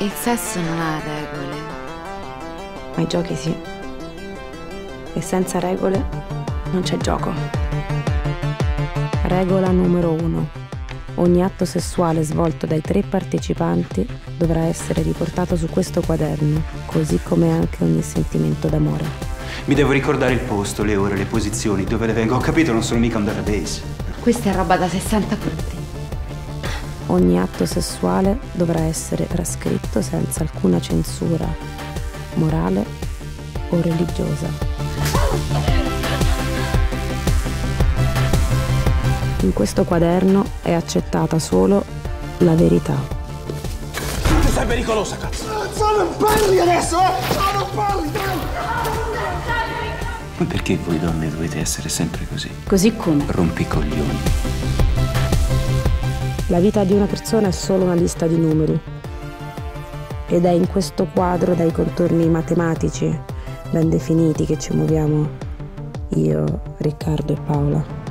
Il sesso non ha regole. Ma i giochi sì. E senza regole non c'è gioco. Regola numero uno. Ogni atto sessuale svolto dai tre partecipanti dovrà essere riportato su questo quaderno, così come anche ogni sentimento d'amore. Mi devo ricordare il posto, le ore, le posizioni, dove le vengo. Ho capito, non sono mica un database. Questa è roba da 60 punti. Ogni atto sessuale dovrà essere trascritto senza alcuna censura morale o religiosa. In questo quaderno è accettata solo la verità. Tu sei pericolosa, cazzo! Cazzo, non parli adesso, eh! No, non parli! Ma perché voi donne dovete essere sempre così? Così come? Rompicoglioni. La vita di una persona è solo una lista di numeri. Ed è in questo quadro dai contorni matematici ben definiti che ci muoviamo io, Riccardo e Paola.